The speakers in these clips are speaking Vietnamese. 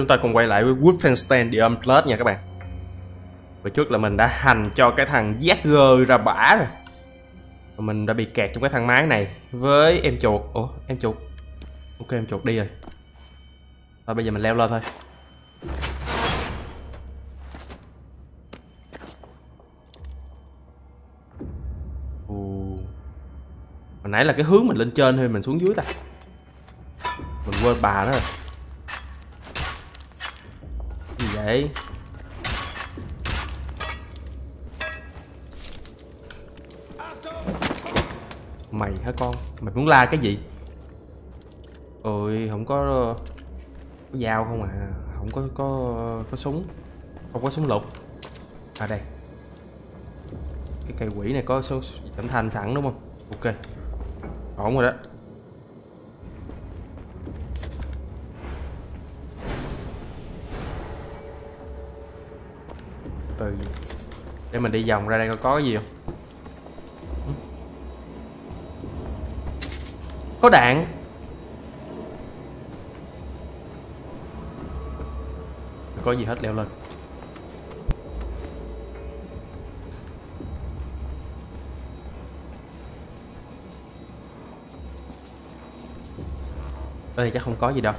Chúng ta cùng quay lại với Wolfenstein The Unplugged nha các bạn. Vừa trước là mình đã hành cho cái thằng ZG ra bả rồi. Và mình đã bị kẹt trong cái thang máy này Với em chuột. Ủa, em chuột. Ok, em chuột đi rồi. Thôi, bây giờ mình leo lên thôi. Ồ. Hồi nãy là cái hướng mình lên trên thôi mình xuống dưới ta? Mình quên bà đó rồi để mày hả con? Mày muốn la cái gì? Ôi, không có có dao không à? Không có có có súng. Không có súng lục. À đây. Cái cây quỷ này có số giảm thanh sẵn đúng không? Ok. Ổn rồi đó. Từ. Để mình đi vòng ra đây coi có cái gì không? Có đạn. Không có gì hết leo lên. Đây chắc không có gì đâu.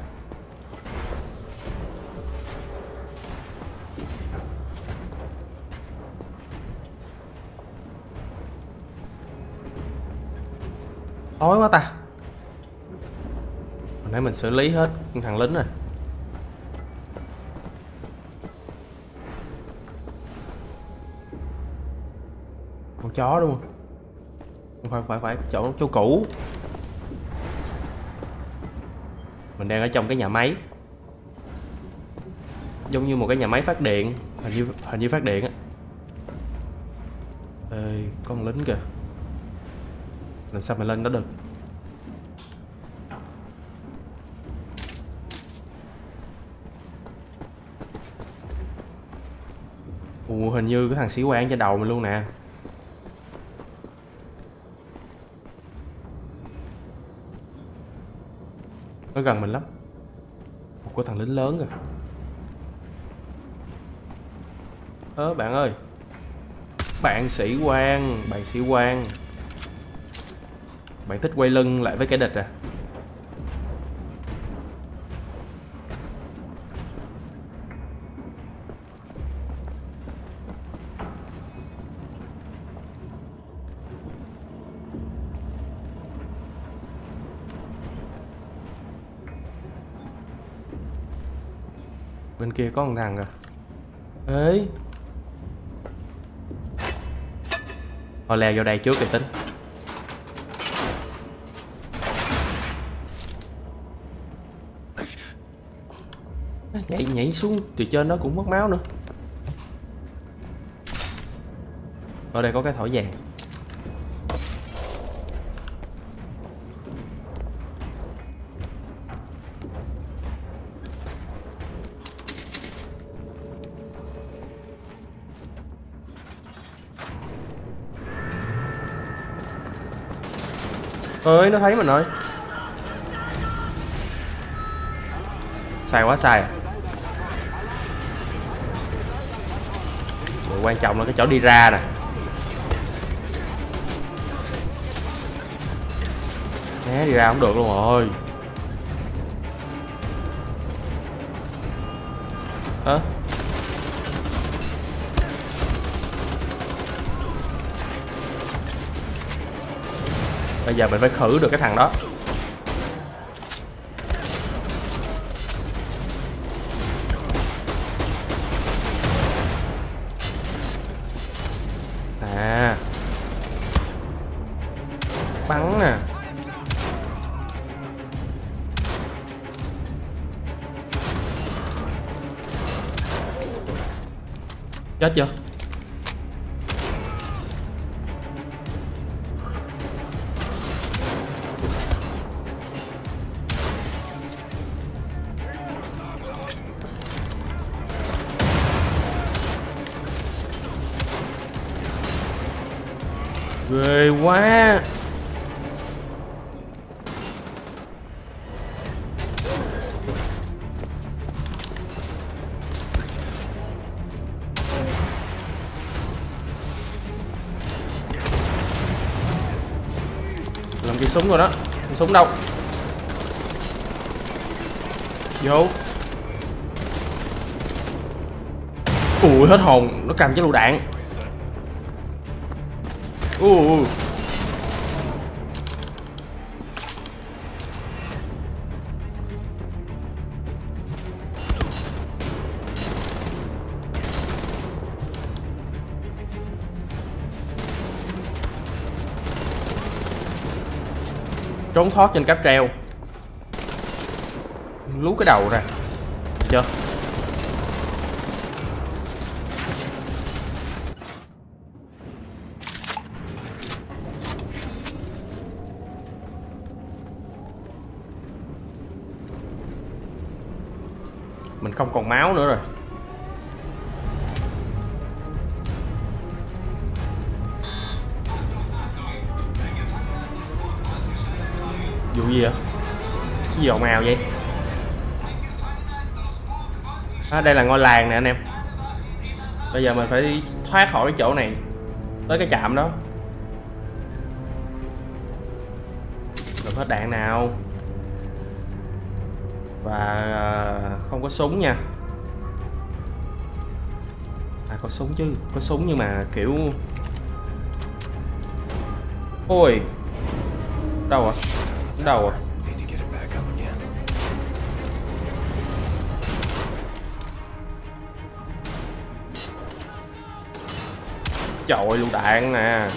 Tối quá ta. Hồi nãy mình xử lý hết thằng lính rồi. Con chó đúng không? Không phải phải phải. Chỗ chỗ cũ. Mình đang ở trong cái nhà máy. Giống như một cái nhà máy phát điện. Hình như hình như phát điện á. Ê, con lính kìa. Làm sao mà lên đó được? Ủa hình như cái thằng sĩ quan trên đầu mình luôn nè. Nó gần mình lắm. Một cái thằng lính lớn rồi Ơ, bạn ơi. Bạn sĩ quan, Bạn sĩ quan. Bạn thích quay lưng lại với kẻ địch à? Bên kia có một thằng à. Ê. Thôi leo vô đây trước để tính. Nhảy nhảy xuống từ trên nó cũng mất máu nữa. Ở đây có cái thỏi vàng ơi nó thấy mình rồi sai quá sai Điều quan trọng là cái chỗ đi ra nè. Né đi ra không được luôn rồi. Hả? à? Bây giờ mình phải khử được cái thằng đó. À. Bắn nè. Chết chưa? Súng rồi đó. Cái súng đâu? Vô. Ui, hết hồn. Nó cầm cái lựu đạn. Ui. Trốn thoát trên cáp treo. Lú cái đầu ra. Chưa? Mình không còn máu nữa rồi. Gì vậy? Cái gì ồn ào vậy? À, đây là ngôi làng nè anh em. Bây giờ mình phải thoát khỏi cái chỗ này tới cái trạm đó. Được hết đạn nào? Và ờ, không có súng nha. À có súng chứ có súng nhưng mà kiểu ôi! Đâu Cắm đầu à? Trời ơi, lũ đạn nè.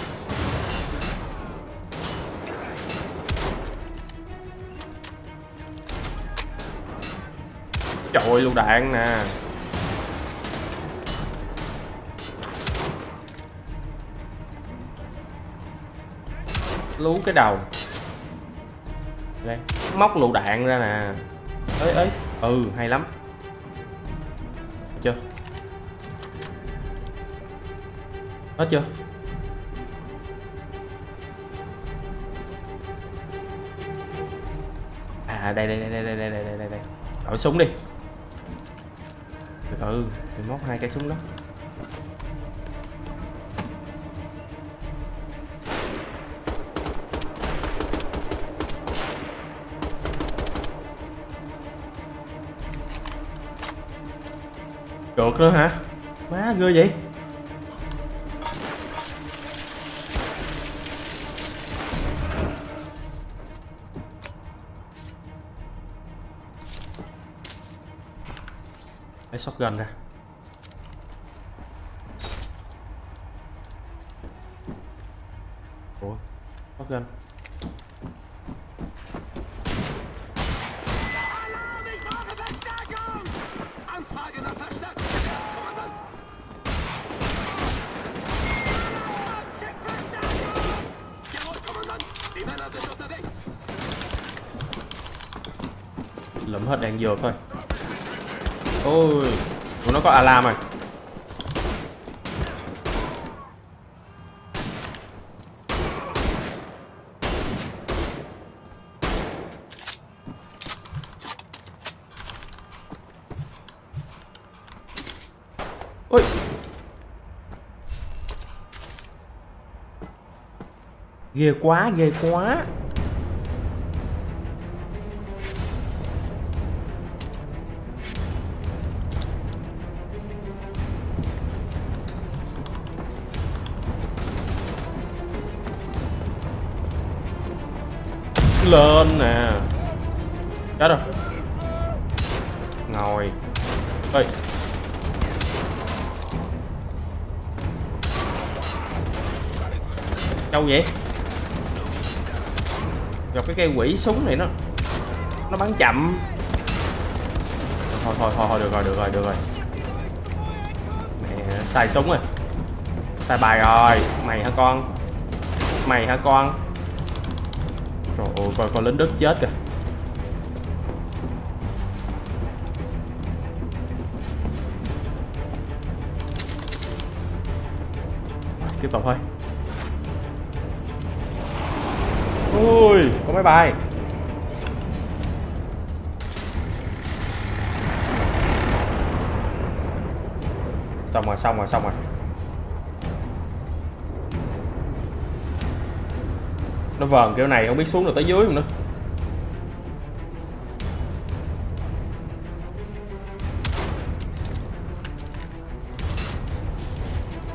Trời ơi, lũ đạn nè. Lú cái đầu đây móc lựu đạn ra nè. Ấy ấy ừ hay lắm. Được chưa? Hết chưa? À đây đây đây đây đây đây đây đây. Đổi súng đi. Từ từ mình móc hai cái súng đó được nữa hả? Má ghê vậy. Lấy shotgun ra. Lụm nhiều thôi. Ôi tụi nó có alarm rồi. Ôi. Ghê quá ghê quá. Lên nè. Chết rồi. Ngồi. Ơi đâu vậy? Gặp cái cây quỷ súng này nó nó bắn chậm. Thôi thôi thôi thôi, được rồi được rồi được rồi. Mẹ, xài súng rồi. Xài bài rồi. Mày hả con? Mày hả con? Trời ơi, coi con lính đất chết kìa. Tiếp tục thôi. Ui, có máy bay. Xong rồi, xong rồi, xong rồi. Nó vờn kiểu này, không biết xuống được tới dưới không nữa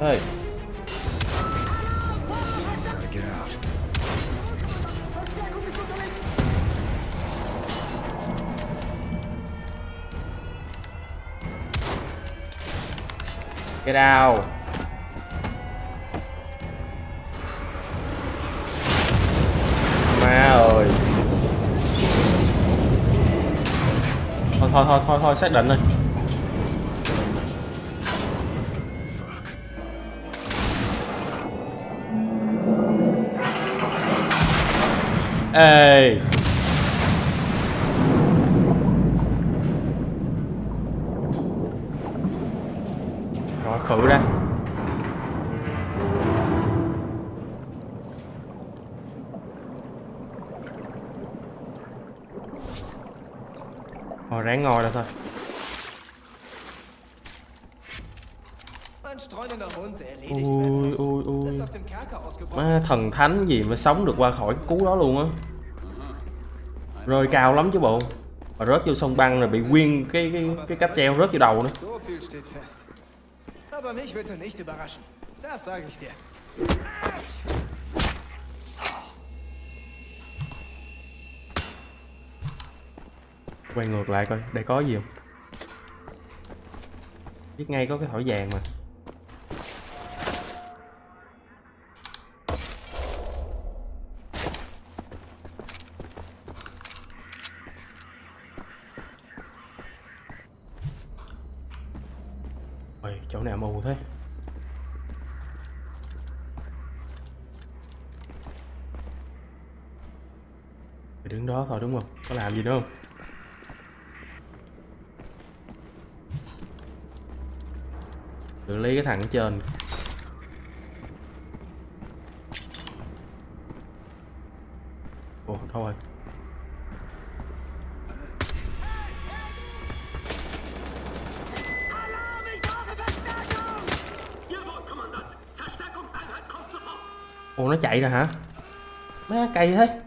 Hey. Get out. Thôi xác định rồi. Ê. Rồi khử ra. Rồi ráng ngồi ra thôi. Ui ui ui. Má thần thánh gì mà sống được qua khỏi cú đó luôn á Rơi cao lắm chứ bộ Mà rớt vô sông băng rồi bị nguyên cái cái cái cáp treo rớt vô đầu nữa. Aber mich er nicht überraschen. Das sage ich dir. Quay ngược lại coi, đây có gì không Biết ngay có cái thỏi vàng mà Ôi, chỗ nào mù thế Mày đứng đó thôi đúng không? Có làm gì nữa không? Xử lý cái thằng ở trên. Ồ thôi. Alarm! Ồ nó chạy rồi hả? Má, cay thế.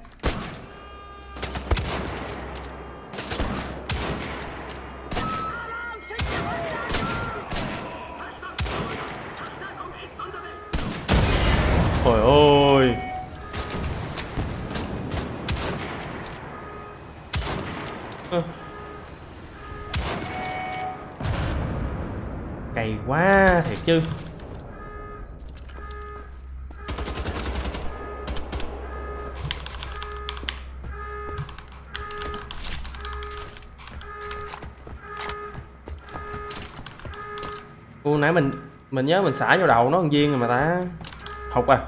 Ừ. cày quá, thiệt chứ. Ủa, nãy mình mình nhớ mình xả vô đầu nó con viên rồi mà ta. Hụt à.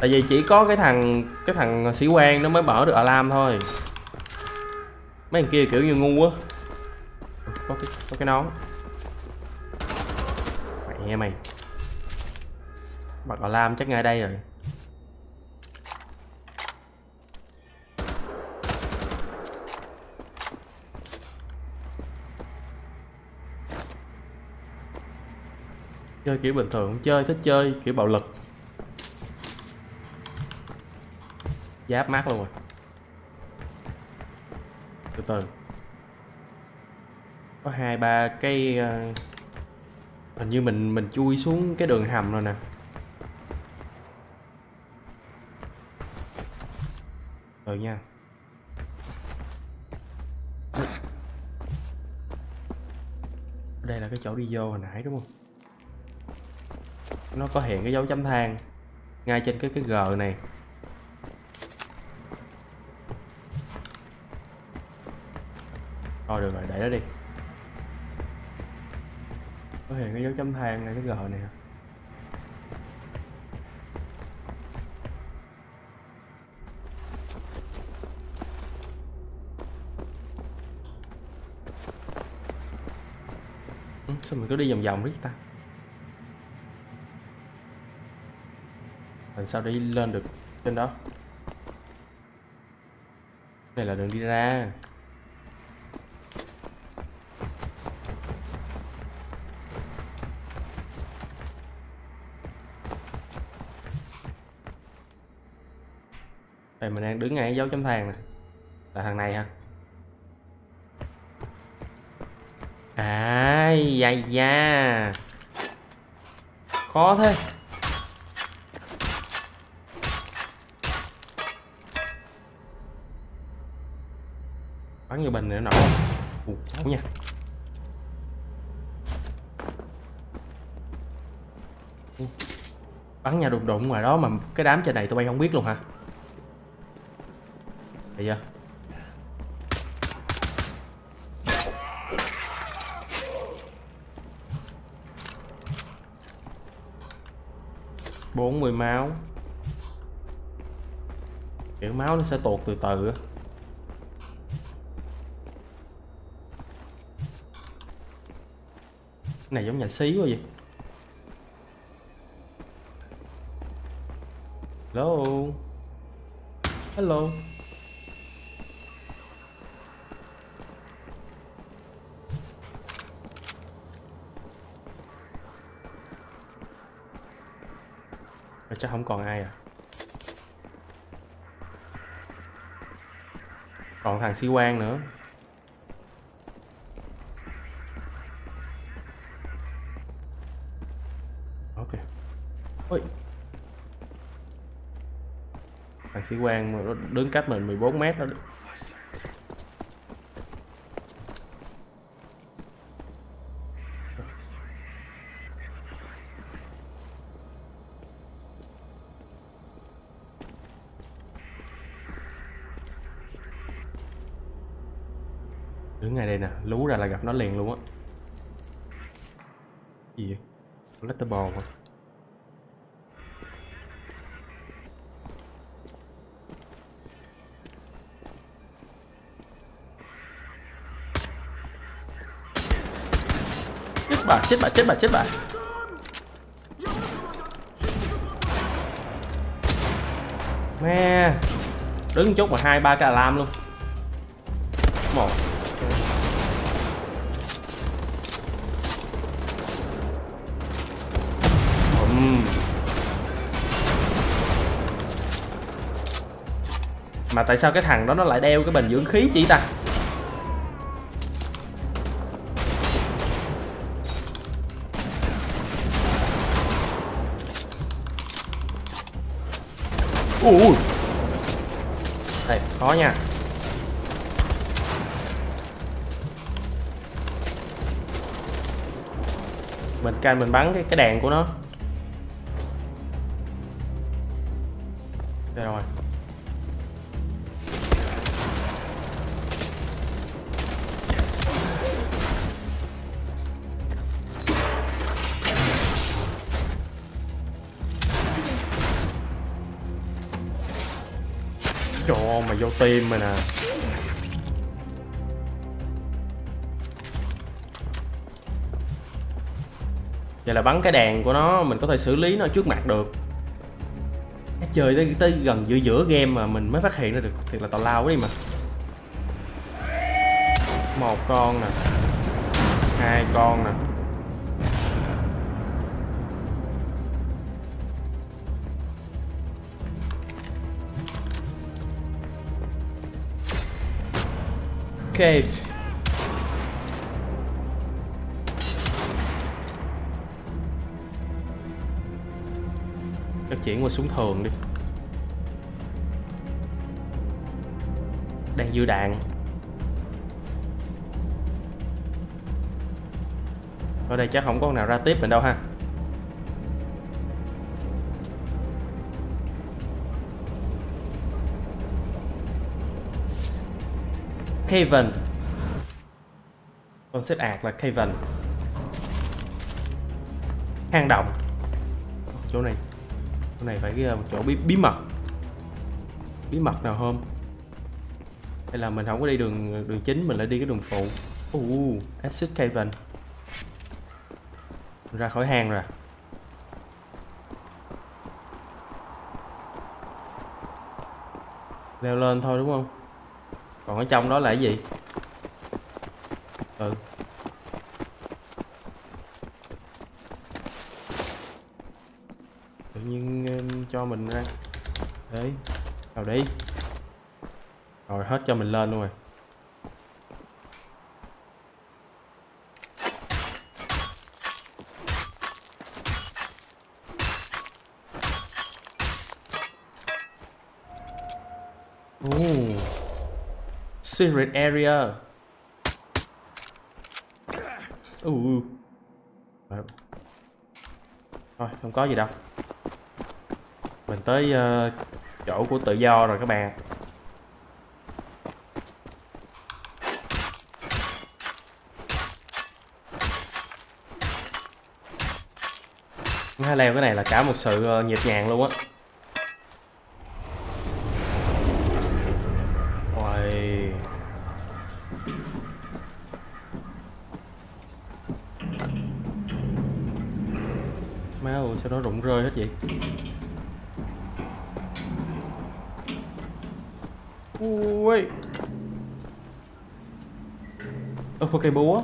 Tại vì chỉ có cái thằng cái thằng sĩ quan nó mới mở được alarm thôi. Mấy thằng kia kiểu như ngu á Có cái, có cái nón. Mẹ mày. Bật lam chắc ngay đây rồi. Chơi kiểu bình thường chơi thích chơi kiểu bạo lực. Giáp mát luôn rồi từ từ. Có hai, ba cái ờ, hình như mình mình chui xuống cái đường hầm rồi nè. Từ nha. Đây là cái chỗ đi vô hồi nãy, đúng không? Nó có hiện cái dấu chấm than ngay trên cái cái g này. Dấu chấm than này cái g này hả? Ừ, sao mình cứ đi vòng vòng riết ta? Làm sao để lên được trên đó? Này là đường đi ra. Mình đang đứng ngay dấu chấm than nè. Là thằng này hả? À dài da. Khó thế. Bắn vô bình nữa nổ. Ủa, nổ nha. Bắn nhau đụng đụng ngoài đó mà cái đám trên này tụi bay không biết luôn hả? Bây giờ bốn mươi máu. Kiểu máu nó sẽ tuột từ từ á. Này giống nhà xí quá vậy. Hello? Hello? Chắc không còn ai à. Còn thằng sĩ quan nữa. Ok. Ôi. Thằng sĩ quan mà đứng cách mình 14 mét đó. Đứng ngay đây nè, lú ra là gặp nó liền luôn á. Gì vậy? Bò hả? Chết bà chết bà chết bà chết bà. Nè đứng chút mà hai, ba cái làm luôn. Một. Mà tại sao cái thằng đó nó lại đeo cái bình dưỡng khí chỉ ta? Ui. Đây, khó nha. Mình canh mình bắn cái cái đèn của nó. Đây rồi. Mà vô tim mà nè. Vậy là bắn cái đèn của nó Mình có thể xử lý nó trước mặt được. Cái chơi tới, tới gần giữa giữa game mà mình mới phát hiện ra được. Thiệt là tào lao quá đi mà. Một con nè. Hai con nè. Cave. Nó chuyển qua súng thường đi. Đang dư đạn. Ở đây chắc không có con nào ra tiếp mình đâu ha. Kevin Con xếp ạc là Kevin Hang động. Chỗ này. Chỗ này phải cái, một chỗ bí, bí mật. Bí mật nào hôm. Hay là mình không có đi đường đường chính Mình lại đi cái đường phụ? Uh, Exit Kevin Ra khỏi hang rồi à? Leo lên thôi đúng không? Còn ở trong đó là cái gì? Ừ. Tự nhiên cho mình ra. Đấy, sao đi rồi, hết cho mình lên luôn rồi Ooh. Secret area. Uh. Rồi. Ờ. Thôi, không có gì đâu. Mình tới uh, chỗ của tự do rồi các bạn. Hai leo cái này là cả một sự uh, nhịp nhàng luôn á. Sau đó nó rụng rơi hết vậy? Ui. Ơ, có cây búa.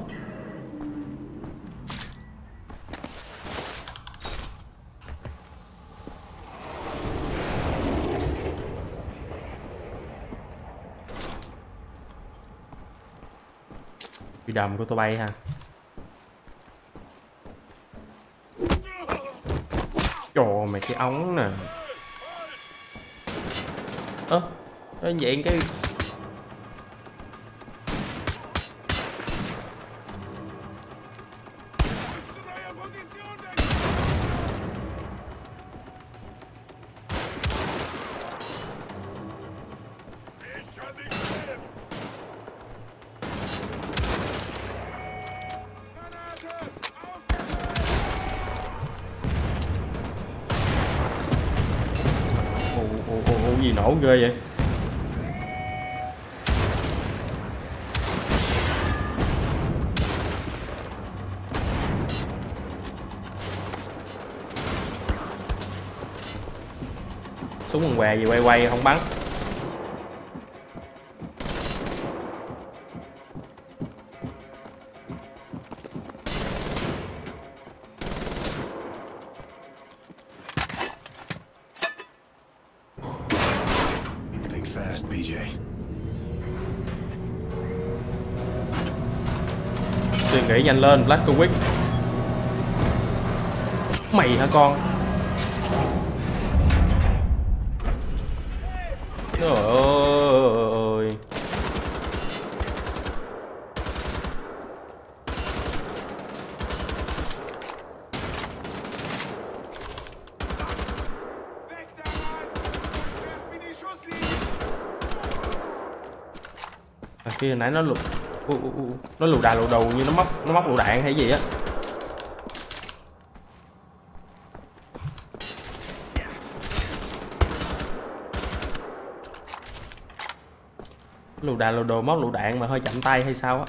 Bị đầm của tôi bay ha. Cái ống nè. Ơ, nó dạng cái gì nổ ghê vậy? Súng quần què gì quay quay không bắn nhanh lên Black Wick Mày hả con? Trời ơi. À, kia nãy nó lục nó lù đà lù đầu như nó móc nó móc lù đạn hay gì á. Lù đà lù đồ móc lù đạn mà hơi chậm tay hay sao á.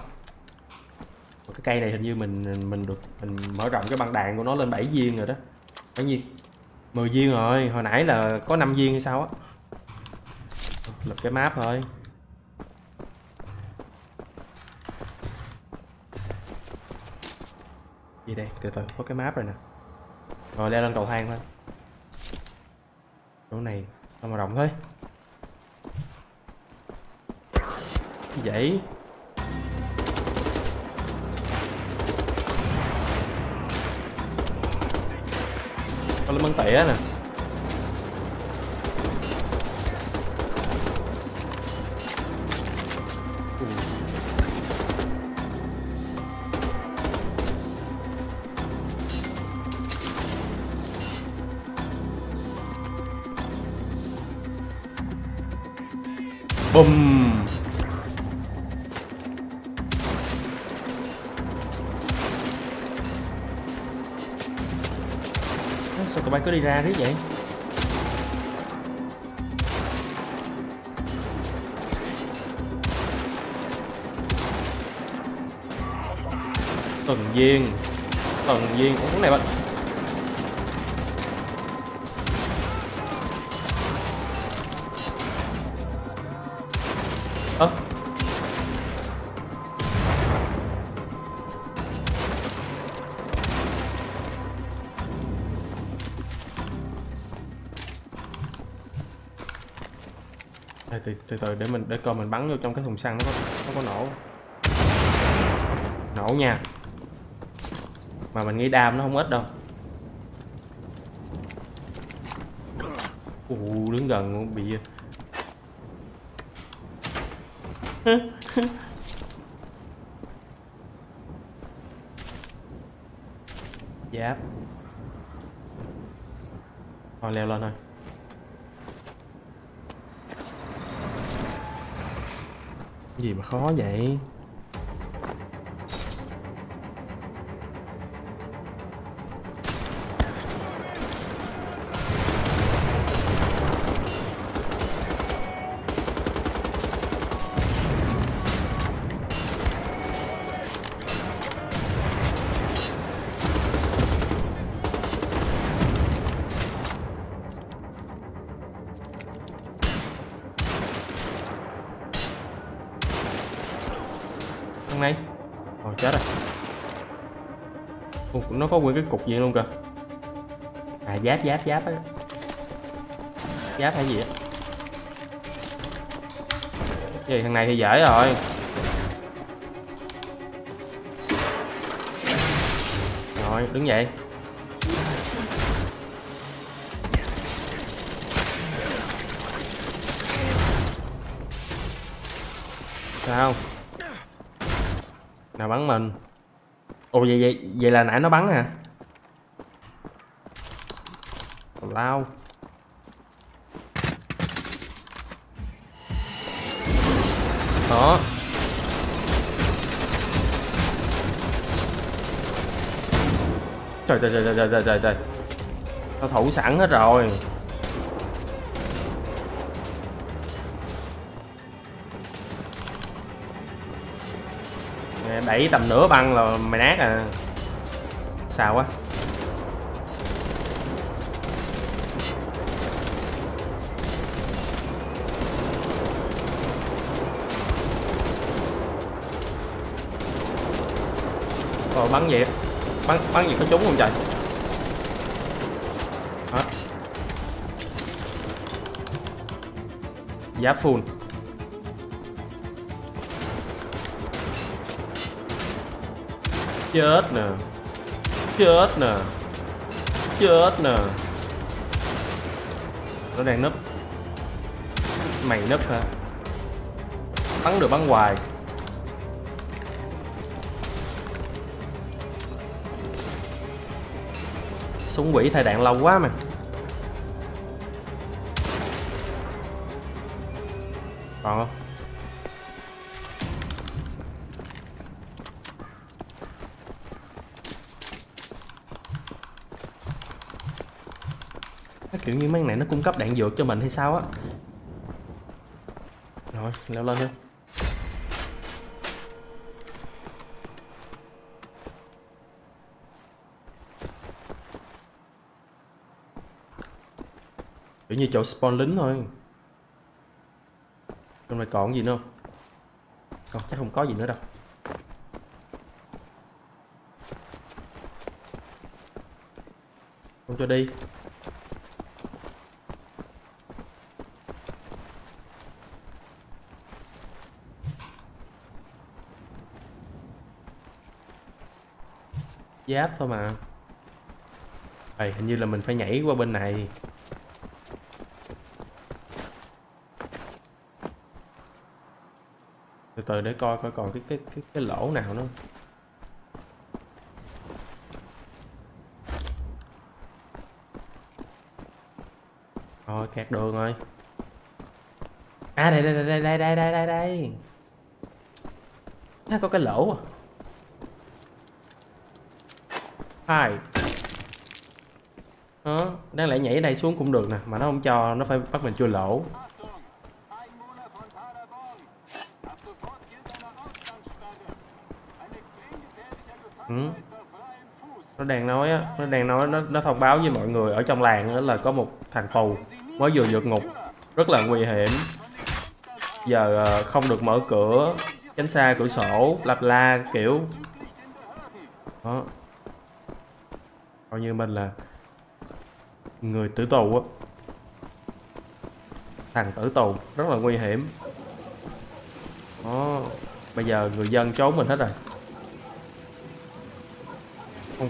Cái cây này hình như mình mình được, mình mở rộng cái băng đạn của nó lên 7 viên rồi đó. Bao nhiêu 10 viên rồi, hồi nãy là có 5 viên hay sao á. Lập cái map thôi. Gì đây, từ từ, có cái map rồi nè. Rồi leo lên cầu thang thôi. Chỗ này, sao mà rộng thế? Vậy? Có lên bắn tỉa nè. Bùm. Sao tụi bay cứ đi ra riết vậy? Tần viên tần viên Ủa, cái này bạn Ơ. Đây, từ, từ từ để mình để coi mình bắn vô trong cái thùng xăng nó có nó có nổ nổ nha. Mà mình nghĩ đam nó không ít đâu. Ù, đứng gần bị Dạ. giáp thôi leo lên thôi. Cái gì mà khó vậy? Nó có nguyên cái cục gì luôn kìa. À giáp giáp giáp á. Giáp hay gì á? Gì, thằng này thì dễ rồi. Rồi, đứng dậy. Sao? Nào bắn mình ồ vậy vậy vậy là nãy nó bắn hả? Lao. Đó. Trời trời trời trời trời trời trời. Tao thủ sẵn hết rồi. Đẩy tầm nửa băng là mày nát à. Xào quá. Ờ bắn gì? Bắn bắn gì có trúng không trời? Hả? Giáp full. Chết nè. Chết nè. Chết nè. Nó đang nấp Mày nấp hả? Bắn được bắn hoài. Súng quỷ thay đạn lâu quá mà. Còn không? Kiểu như mấy này nó cung cấp đạn dược cho mình hay sao á. Rồi, leo lên đi. Kiểu như chỗ spawn lính thôi. Trong này còn gì nữa không? Còn chắc không có gì nữa đâu. Không cho đi. Giáp thôi mà. Ê, hình như là mình phải nhảy qua bên này. Từ từ để coi coi còn cái cái cái cái lỗ nào nữa. Rồi kẹt đường rồi. À đây đây đây đây đây đây đây đây. Đây à, có cái lỗ à? Hai đó đang lại nhảy đây xuống cũng được nè, mà nó không cho, nó phải bắt mình chui lỗ. Ừ. Nó đang nói nó đang nói, nó nó thông báo với mọi người ở trong làng đó là có một thằng tù mới vừa vượt ngục. Rất là nguy hiểm. Giờ ờ, không được mở cửa, tránh xa cửa sổ lặp la, kiểu. Đó coi như mình là người tử tù á. Thằng tử tù, rất là nguy hiểm. Đó, bây giờ người dân trốn mình hết rồi. Không.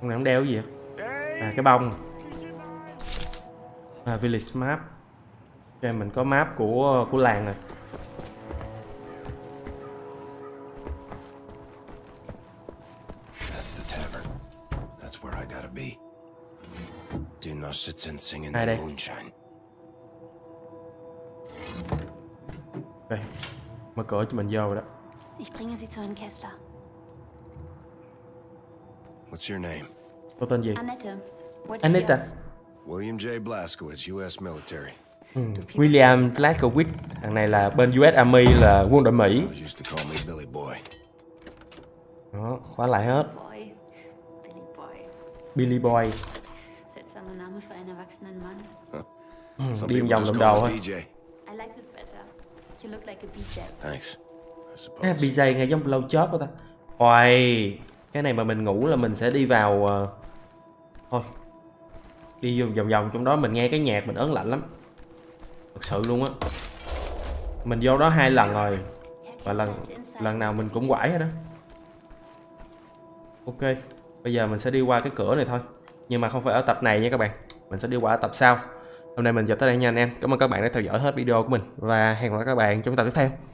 Con này không đeo cái gì vậy à cái bông. À village map. Đây mình có map của của làng rồi Do not sit and singing Ai the đây? moonshine. ok mở cửa cho mình vô rồi đó Ich bringe Sie zu Herrn Kessler. What's your name? có tên gì Annette. What's Annette. William J. Blaskowitz, U.S. military. William Blaskowitz thằng này là bên US Army là quân đội Mỹ People used to call me Billy Boy. đó khóa lại hết Boy. Billy Boy. Name für einen erwachsenen Mann. Some đi vòng đầu thôi I BJ. like this better. You look like a BJ. Thanks. I à. BJ nghe giống blow job đó ta Hoài cái này mà mình ngủ là mình sẽ đi vào ờ, thôi đi vòng vòng vòng trong đó mình nghe cái nhạc mình ớn lạnh lắm thật sự luôn á mình vô đó hai lần rồi và lần lần nào mình cũng quải hết đó ok bây giờ mình sẽ đi qua cái cửa này thôi nhưng mà không phải ở tập này nha các bạn. Mình sẽ đi qua ở tập sau. Hôm nay mình dừng tới đây nha anh em. Cảm ơn các bạn đã theo dõi hết video của mình. Và hẹn gặp lại các bạn trong tập tiếp theo.